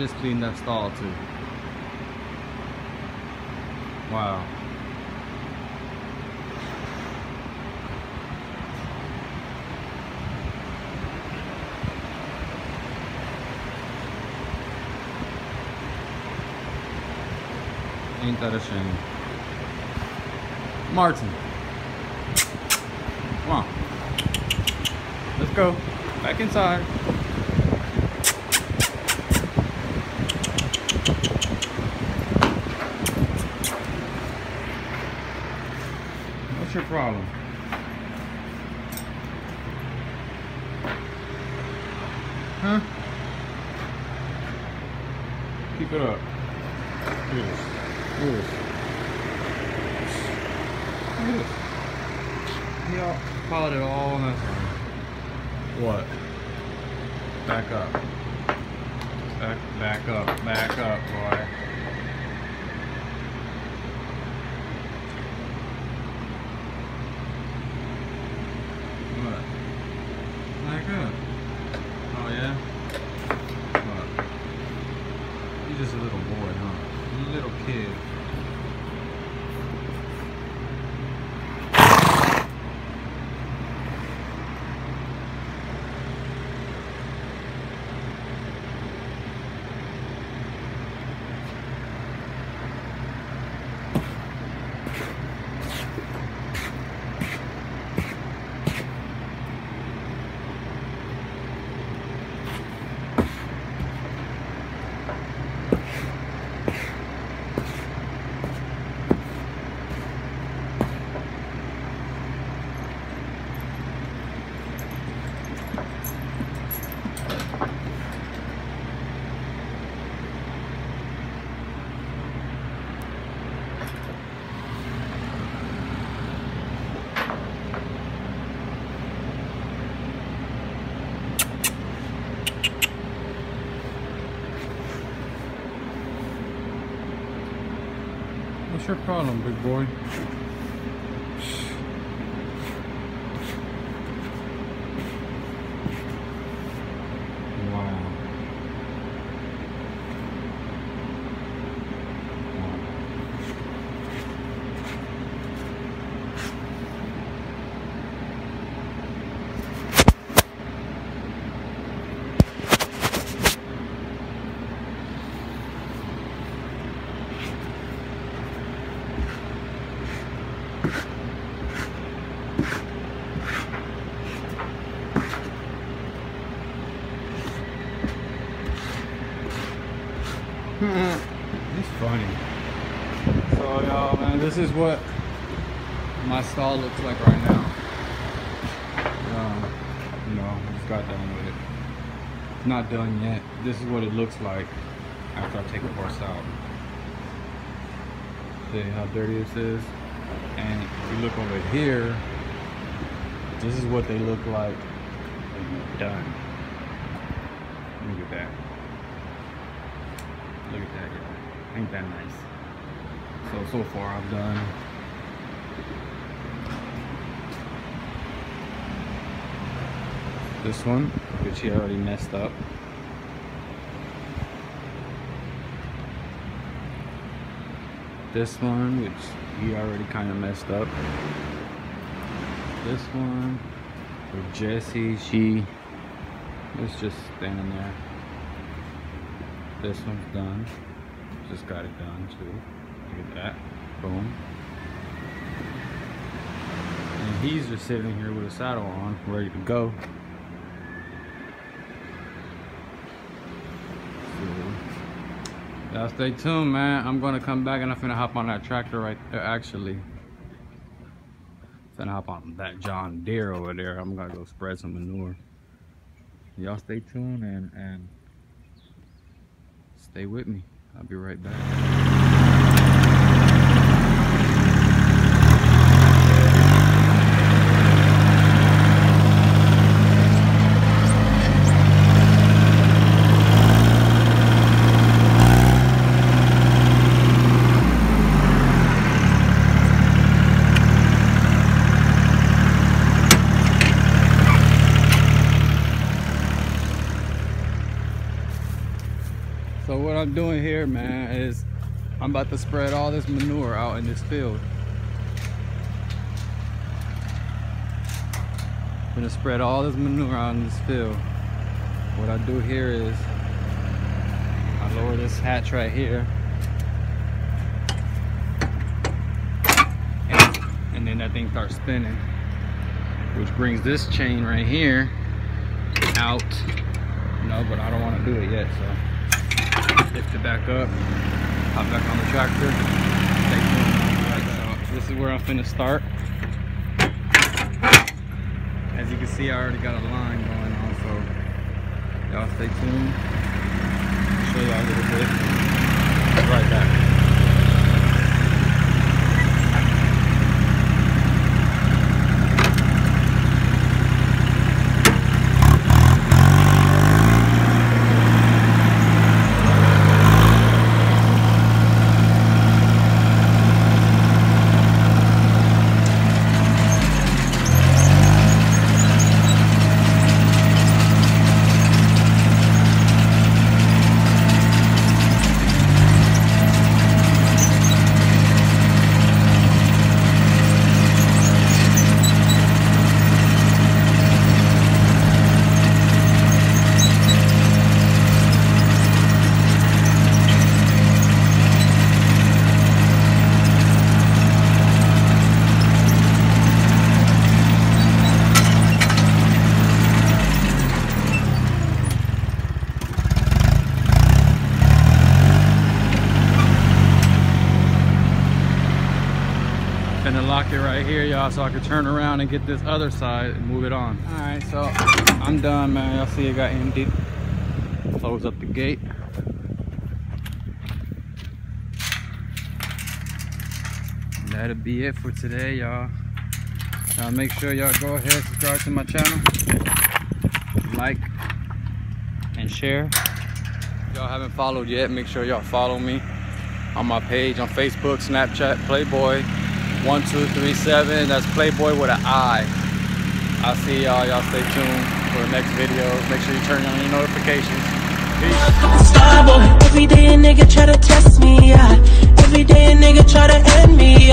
just cleaned that stall too. Wow. Ain't that a shame? Martin. Come on. Let's go. Back inside. What's your problem? Huh? Keep it up. He all it all on that. What? Back up. Back, back up. Back up, boy. What? Back up. Oh yeah? What? You're just a little boy, huh? Little kid. What's your problem, big boy? Wow. It's funny. So y'all, man, this is what my stall looks like right now. Um, you know, just got done with it. It's not done yet. This is what it looks like after I take the horse out. See how dirty this is? And if you look over here, this is what they look like when they're done. Look at that. Look at that. Ain't that nice? So, so far I've done this one, which he already messed up. This one, which he already kind of messed up. This one, for Jesse, she was just standing there. This one's done. Just got it done too. Look at that. Boom. And he's just sitting here with a saddle on, ready to go. Y'all stay tuned, man. I'm gonna come back and I'm finna hop on that tractor right there. Actually, finna hop on that John Deere over there. I'm gonna go spread some manure. Y'all stay tuned and and stay with me. I'll be right back. So doing here, man, is I'm about to spread all this manure out in this field. I'm gonna spread all this manure out in this field. What I do here is I lower this hatch right here. And, then that thing starts spinning. Which brings this chain right here out. No, but I don't want to do it yet, so lift it back up, hop back on the tractor. So this is where I'm finna start. As you can see, I already got a line going on, so y'all stay tuned. I'll show y'all a little bit. Right back. Finna lock it right here, y'all, so I can turn around and get this other side and move it on. All right, so I'm done, man. Y'all see it got empty. Close up the gate. That'll be it for today, y'all. Now make sure y'all go ahead subscribe to my channel. Like and share. Y'all haven't followed yet, make sure y'all follow me on my page on Facebook, Snapchat, Playboi 1237. That's Playboy with an I. I'll see y'all. Y'all stay tuned for the next video. Make sure you turn on your notifications. Peace. Every day a nigga try to test me. Every day a nigga try to end me,